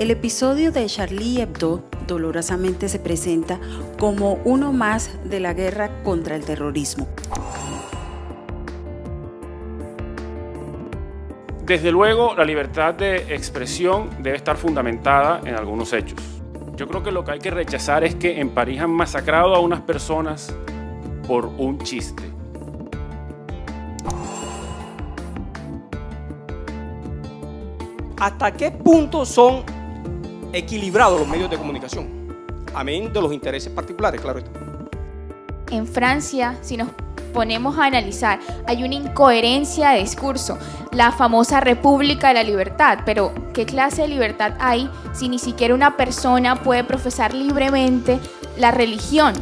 El episodio de Charlie Hebdo dolorosamente se presenta como uno más de la guerra contra el terrorismo. Desde luego, la libertad de expresión debe estar fundamentada en algunos hechos. Yo creo que lo que hay que rechazar es que en París han masacrado a unas personas por un chiste. ¿Hasta qué punto son equilibrados los medios de comunicación? Amén de los intereses particulares, claro está. En Francia, si nos ponemos a analizar, hay una incoherencia de discurso, la famosa República de la Libertad, pero ¿qué clase de libertad hay si ni siquiera una persona puede profesar libremente la religión?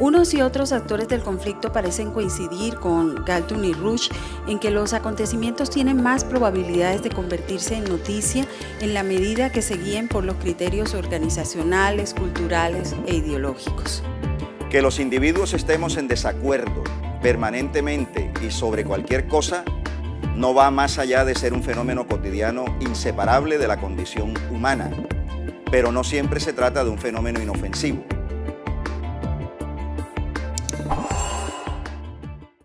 Unos y otros actores del conflicto parecen coincidir con Galton y Rush en que los acontecimientos tienen más probabilidades de convertirse en noticia en la medida que se guíen por los criterios organizacionales, culturales e ideológicos. Que los individuos estemos en desacuerdo permanentemente y sobre cualquier cosa no va más allá de ser un fenómeno cotidiano inseparable de la condición humana, pero no siempre se trata de un fenómeno inofensivo.